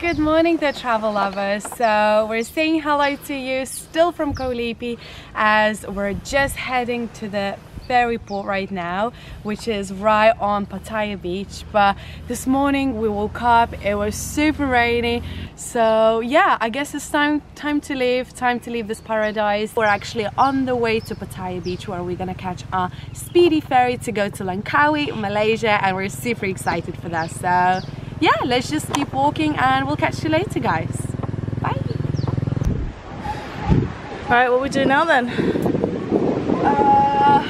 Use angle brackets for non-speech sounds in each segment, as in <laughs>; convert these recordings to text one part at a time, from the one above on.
Good morning, the travel lovers. So we're saying hello to you still from Koh Lipe as we're just heading to the ferry port right now which is right on Pattaya beach. But this morning we woke up it was super rainy. So yeah I guess it's time time to leave time to leave this paradise. We're actually on the way to Pattaya beach where we're gonna catch a speedy ferry to go to Langkawi Malaysia and we're super excited for that. So yeah let's just keep walking and we'll catch you later guys bye all right what we do now then uh,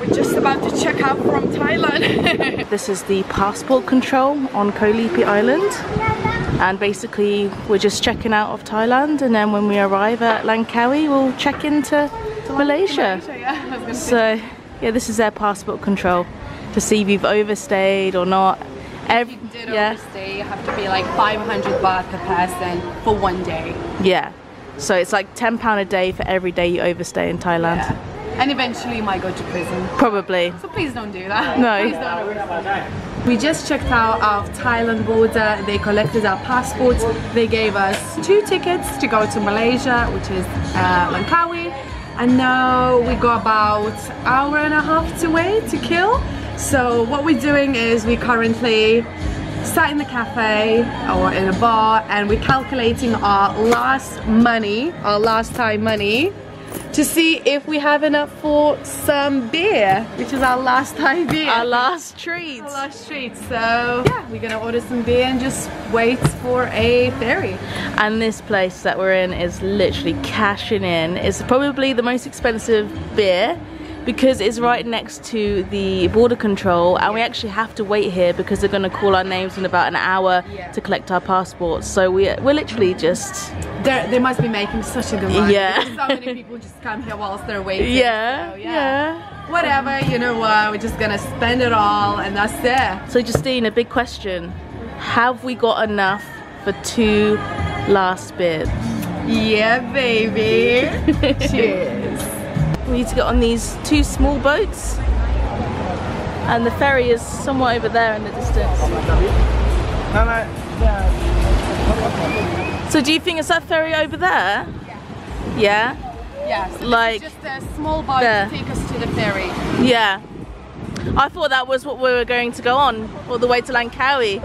we're just about to check out from Thailand. <laughs> this is the passport control on Koh Lipe Island. And basically we're just checking out of Thailand and then when we arrive at Langkawi we'll check into Malaysia. Malaysia yeah, so yeah, this is their passport control to see if you've overstayed or not. Every, if you did yeah. overstay, you have to pay like 500 baht per person for one day. Yeah. So it's like £10 a day for every day you overstay in Thailand. Yeah. And eventually you might go to prison. Probably. So please don't do that. No. <laughs> We just checked out of Thailand border. They collected our passports. They gave us two tickets to go to Malaysia, which is uh, Langkawi. And now we got about hour and a half to wait to kill. So what we're doing is we currently sat in the cafe or in a bar and we're calculating our last money, our last time money to see if we have enough for some beer, which is our last time beer. Our last treat. Our last treat. So yeah, we're gonna order some beer and just wait for a ferry. And this place that we're in is literally cashing in. It's probably the most expensive beer because it's right next to the border control and we actually have to wait here because they're going to call our names in about an hour yeah. to collect our passports. So we, we're literally just they're, they must be making such a good money yeah so many people just come here whilst they're waiting. Yeah, so, yeah. yeah. Whatever you know what we're just gonna spend it all and that's it. So Justine a big question. Have we got enough for two last bits? Yeah baby. <laughs> Cheers we need to get on these two small boats and the ferry is somewhat over there in the distance. So do you think it's that ferry over there? Yeah. Yeah? Yeah. So like just a small boat there. to take us to the ferry. Yeah. I thought that was what we were going to go on all the way to Langkawi.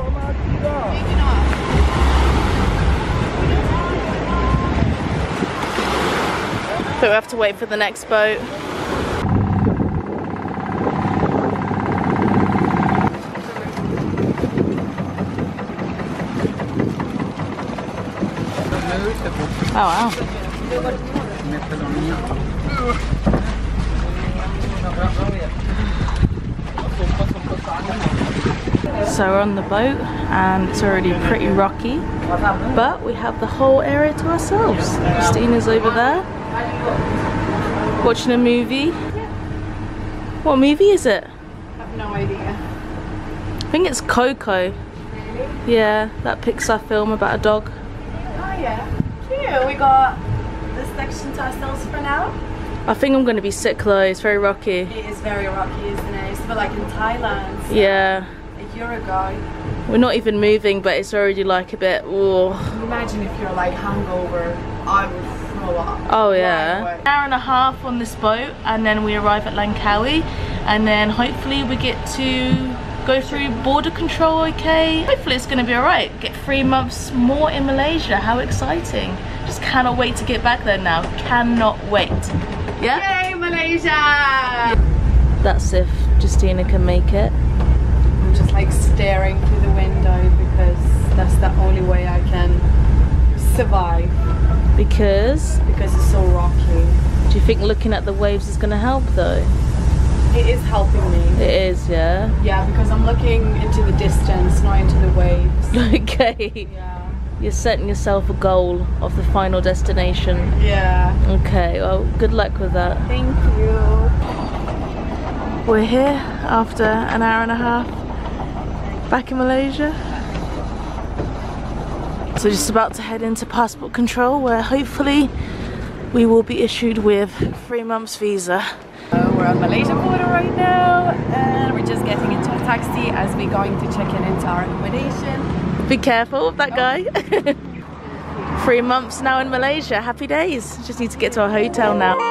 But we have to wait for the next boat. Oh wow. So we're on the boat and it's already pretty rocky but we have the whole area to ourselves. Justina's over there Watching a movie? What movie is it? I have no idea. I think it's Coco. Really? Yeah, that Pixar film about a dog. Oh yeah. Cute. We got this section to ourselves for now. I think I'm going to be sick though, it's very rocky. It is very rocky, isn't it? It's like in Thailand. So yeah. A year ago. We're not even moving, but it's already like a bit, oh. Imagine if you're like hungover. I would Oh yeah. An hour and a half on this boat and then we arrive at Langkawi and then hopefully we get to go through border control okay. Hopefully it's gonna be alright. Get three months more in Malaysia. How exciting. Just cannot wait to get back there now. Cannot wait. Yeah? Yay Malaysia! That's if Justina can make it. I'm just like staring through the window because that's the only way I can survive. Because? Because it's so rocky. Do you think looking at the waves is going to help though? It is helping me. It is, yeah? Yeah, because I'm looking into the distance, not into the waves. <laughs> okay. Yeah. You're setting yourself a goal of the final destination. Yeah. Okay, well, good luck with that. Thank you. We're here after an hour and a half back in Malaysia. So just about to head into passport control where hopefully we will be issued with three months visa. Uh, we're on Malaysia border right now and we're just getting into a taxi as we're going to check in into our accommodation. Be careful of that guy. <laughs> Three months now in Malaysia. Happy days. Just need to get to our hotel now.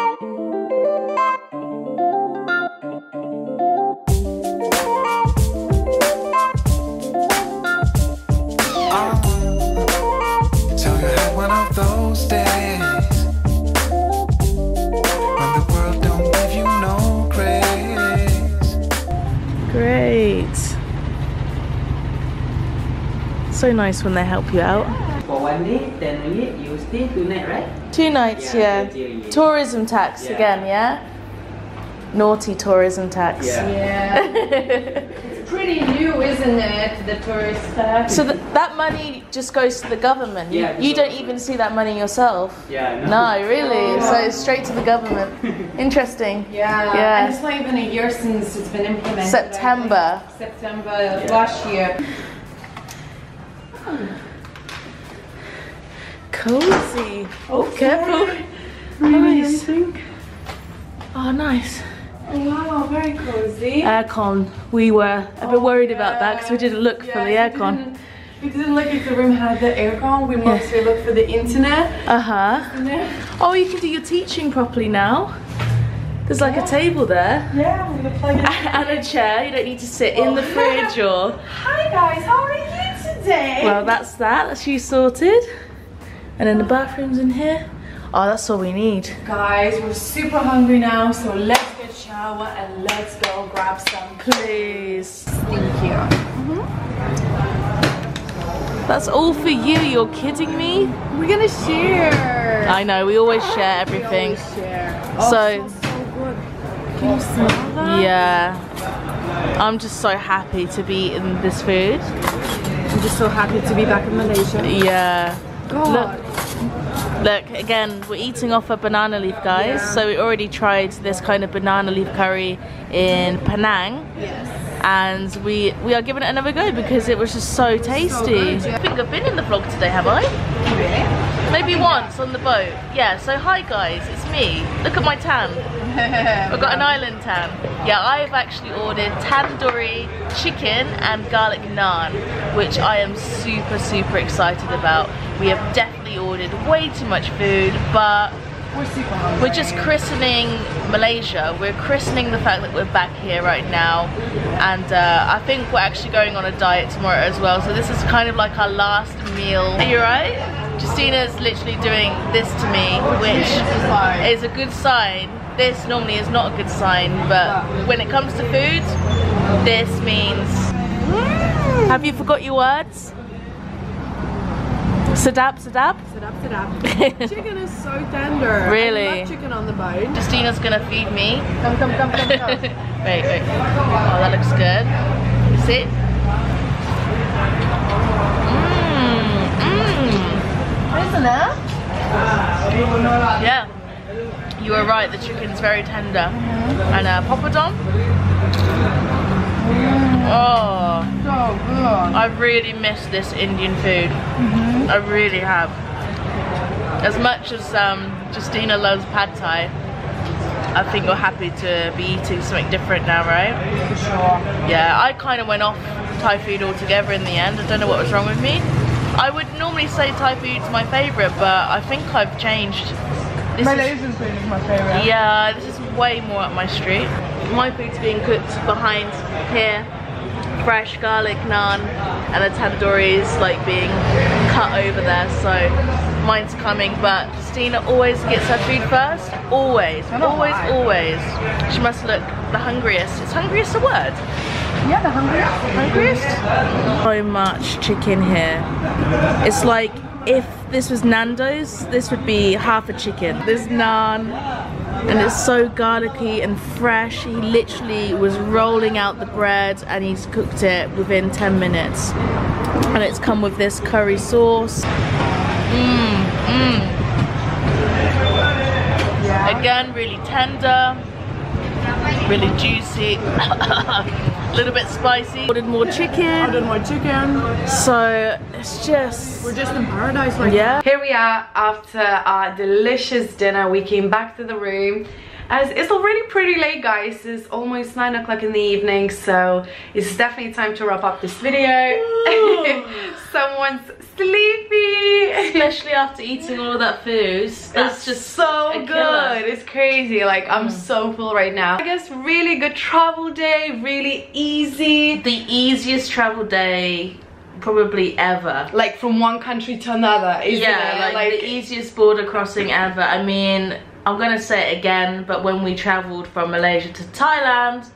So nice when they help you out. For one day, 10 ringgit, you stay two night, right? Two nights, Yeah, yeah. Tourism tax Yeah. again, yeah? Naughty tourism tax. Yeah. Yeah. <laughs> it's pretty new, isn't it? The tourist tax. So th- that money just goes to the government. You- Yeah, you, just don't goes- even see that money yourself. Yeah, No, really. Oh, so it's straight to the government. <laughs> Interesting. Yeah. Yeah. And it's not even a year since it's been implemented. September. I think September last year. Cozy. Oh, careful. Nice. Oh, nice. Wow, very cozy. Aircon. We were a bit worried about that because we didn't look for the aircon. We didn't, look if the room had the aircon. We mostly looked for the internet. Uh huh. Oh, you can do your teaching properly now. There's like a table there Yeah, we could plug it in. <laughs> and a chair. You don't need to sit in the fridge or. Hi guys, how are you today? Well, that's that. That's you sorted. And then the bathroom's in here. Oh, that's all we need. guys, we're super hungry now, so let's get shower and let's go grab some Please. Thank you. Mm-hmm. That's all for you. You're kidding me? We're gonna share. I know. We always share everything. Share. Oh, so, so good. Can you smell that? yeah. I'm just so happy to be in this food. Just so happy to be back in Malaysia. Yeah. God. Look, again, we're eating off a banana leaf, guys. Yeah. So we already tried this kind of banana leaf curry in Penang. Yes. And we we are giving it another go because it was just so tasty. good, yeah. I think I've been in the vlog today, have I? Really? Maybe once on the boat. Yeah, so hi guys, it's me. Look at my tan. <laughs> I've got an island tan. Yeah, I've actually ordered tandoori chicken and garlic naan, which I am super, super excited about. We have definitely ordered way too much food, but We're we're just christening Malaysia. We're christening the fact that we're back here right now. And uh, I think we're actually going on a diet tomorrow as well. So this is kind of like our last meal. Are you right? Justina's literally doing this to me, which is a good sign. This normally is not a good sign, but when it comes to food, this means. Hmm. Have you forgot your words? Sit up, sit up. chicken is so tender. Really? I love chicken on the bone. Justina's gonna feed me. Come, come, come, come, come. <laughs> wait, wait. Oh, that looks good. You see? Mmm, mmm. Isn't it? Yeah. You were right, the chicken's very tender. And uh, poppadom. Oh, So good. I really miss this Indian food. I really have. As much as um, Justina loves pad thai, I think you're happy to be eating something different now, right? For sure. Yeah, I kind of went off Thai food altogether in the end. I don't know what was wrong with me. I would normally say Thai food's my favourite, but I think I've changed. Malaysian food is my favorite. yeah, this is way more up my street. My food's being cooked behind here. Fresh garlic naan and the tandoori is like being cut over there, so mine's coming. But Justina always gets her food first. Always, always, lie. always. She must look the hungriest. Is hungriest a word? Yeah, the hungriest. Hungriest? So much chicken here. It's like if this was Nando's, this would be half a chicken. There's naan, and it's so garlicky and fresh. He literally was rolling out the bread and he's cooked it within 10 minutes. And it's come with this curry sauce. Mmm, mmm. Again, really tender, really juicy, <laughs> little bit spicy. Ordered more chicken. Ordered more chicken. So it's just We're just in paradise right yeah. Here we are after our delicious dinner. We came back to the room as it's already pretty late guys it's almost nine o'clock in the evening so it's definitely time to wrap up this video <laughs> someone's sleepy Especially after eating all that food. That's it's just so good killer. it's crazy like i'm Mm. so full right now i guess really good travel day really easy the easiest travel day probably ever. like from one country to another yeah, it? like, the easiest border crossing ever. I mean, I'm gonna say it again, but when we traveled from Malaysia to Thailand,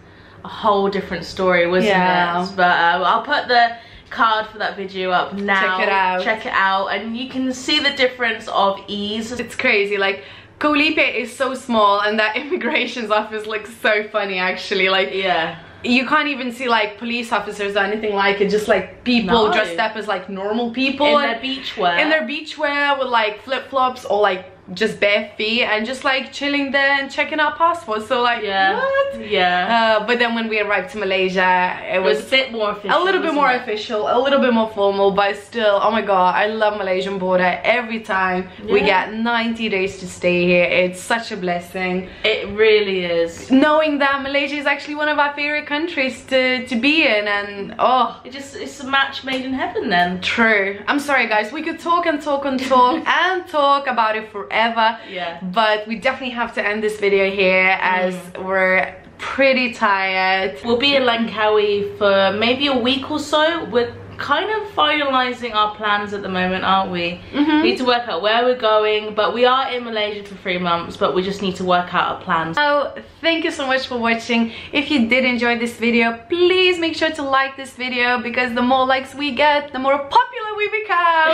a whole different story, wasn't Yeah. it? But uh, I'll put the card for that video up now. Check it out. Check it out, and you can see the difference of ease. It's crazy. Like Koh Lipe is so small, and that <laughs> immigration's office looks so funny. Actually, like Yeah. you can't even see like police officers or anything like it. Just like people No. dressed up as like normal people In their beachwear. in their beachwear with like flip flops or like just bare feet and just like chilling there and checking our passports. So like yeah. what? Yeah. Uh, but then when we arrived to Malaysia, it it was was a bit more official. a little bit more it? official, a little bit more formal, but still, oh my god, I love Malaysian border. Every time we get 90 days to stay here, it's such a blessing. It really is. Knowing that Malaysia is actually one of our favorite countries to, to be in, and oh, It just it's a match made in heaven then. true. I'm sorry, guys, we could talk and talk and talk <laughs> and talk about it forever. Yeah. But we definitely have to end this video here as we're pretty tired. We'll be in Langkawi for maybe a week or so. We're kind of finalizing our plans at the moment, aren't we? Mm-hmm. We need to work out where we're going, but we are in Malaysia for three months, but we just need to work out our plans. So thank you so much for watching. If you did enjoy this video, please make sure to like this video because the more likes we get, the more popular we become.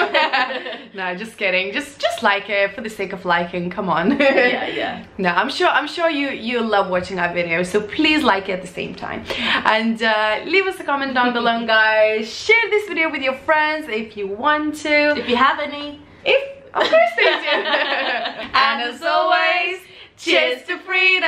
<laughs> no, just kidding. Just just like it for the sake of liking. Come on. yeah, <laughs> yeah. No, I'm sure I'm sure you you love watching our videos, so please like it at the same time. And uh, leave us a comment down below, <laughs> guys. Share this video with your friends if you want to. If you have any, If of course they do. and as always, cheers to freedom.